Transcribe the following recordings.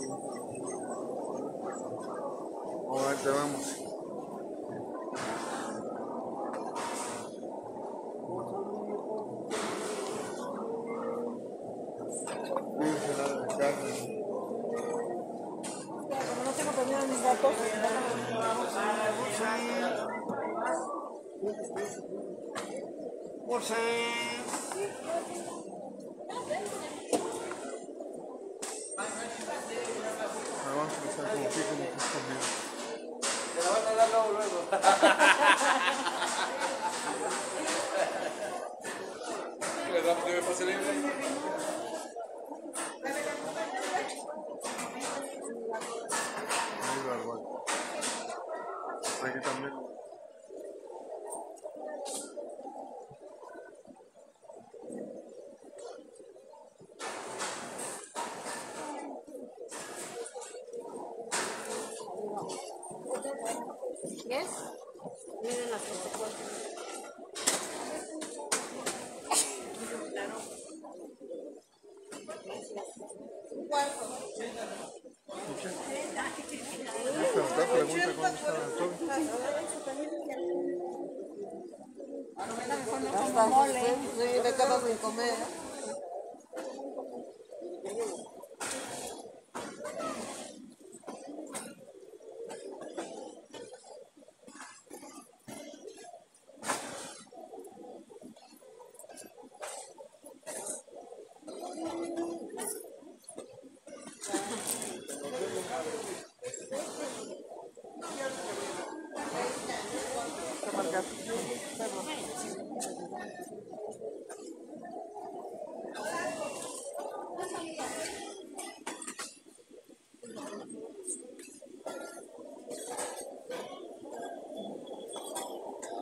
Ahora vamos. Como no tengo perdido mis datos, Ahora vamos a empezar con pico como comer.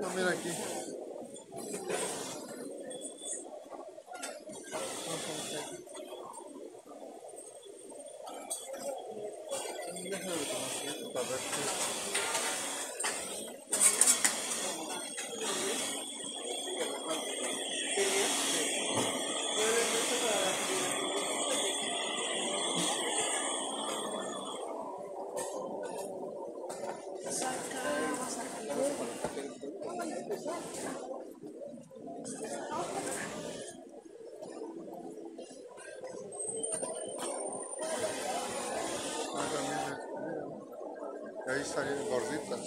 No, mira aquí. Déjame ver cómo se llama, para ver qué- Ah, también es- Y ahí salieron gorditas.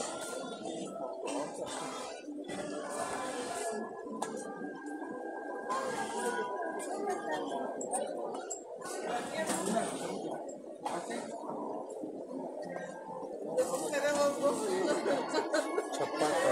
Chapata,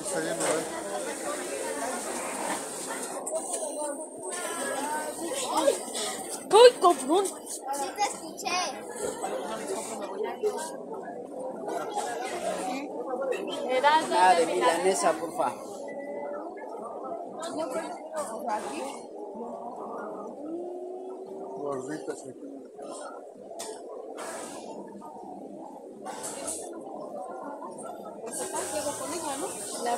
está lleno de... ¡Uy, cabrón! Sí te escuché. Ah, de milanesa, por favor. Gorditas aquí. La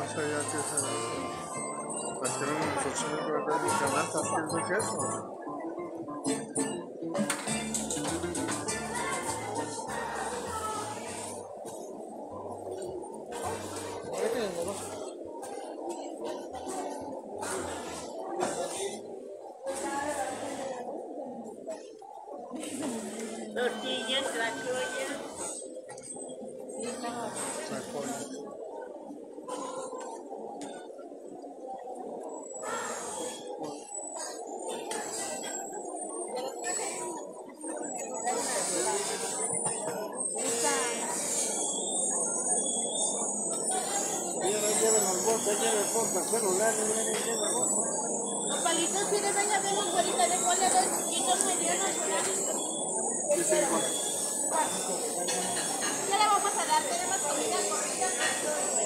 hablé. Ah, sí. Puro pan. No sabía que se... Las que eran en el cochino, pero acá en canastas, ¿qué es lo que es eso? Tortillas, tlacoyas. Tlacoyo. Los palitos sí de venga de los de de los chiquitos medianos. Ya le vamos a dar, tenemos comida corrida.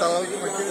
到一会儿见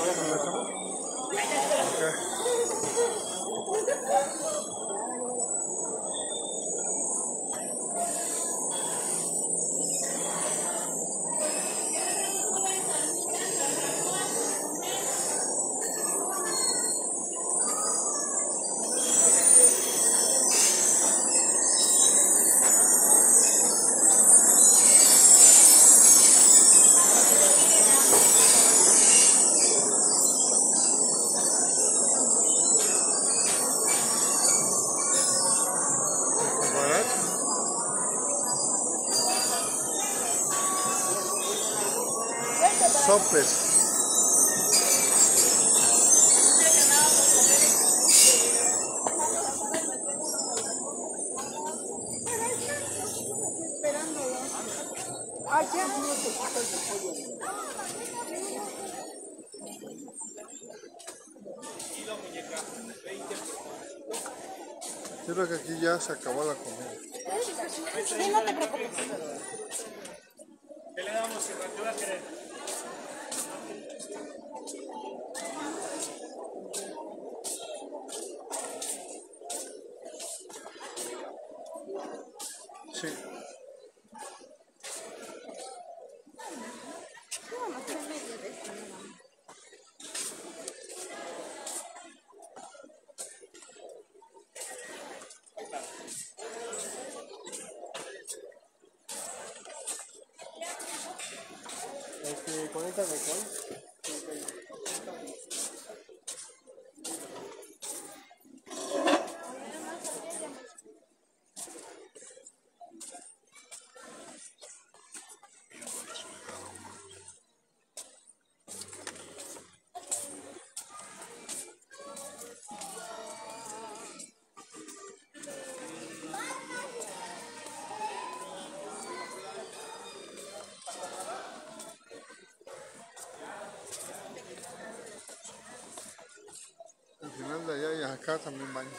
Sopes. Creo que aquí ya se acabó la comida. Sí, no te preocupes. ¿Qué le damos, si ¿Qué va a querer? Sí. Este, conéctame con. Al final de allá y acá también baño.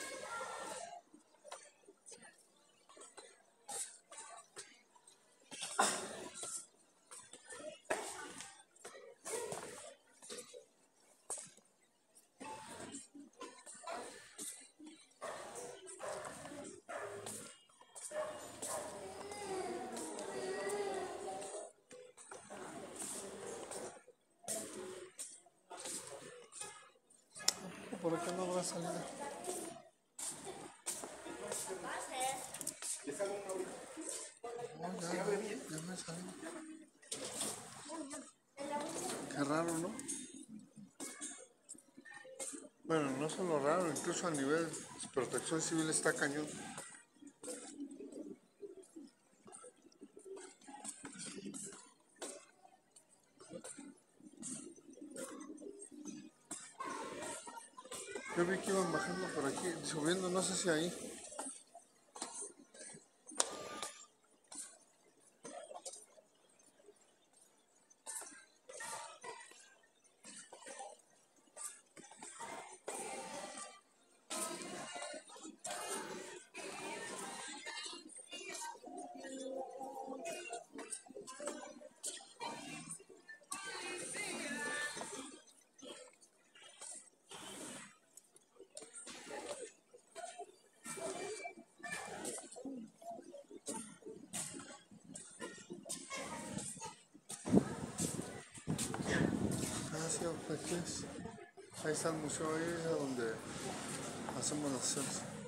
¿Por qué no habrá salida? No, ya, ya me salí. Qué raro, ¿no? Bueno, no solo raro, incluso a nivel de protección civil está cañón. Yo vi que iban bajando por aquí, subiendo, no sé si ahí. Aquí es. Ahí está el museo, ahí donde hacemos las.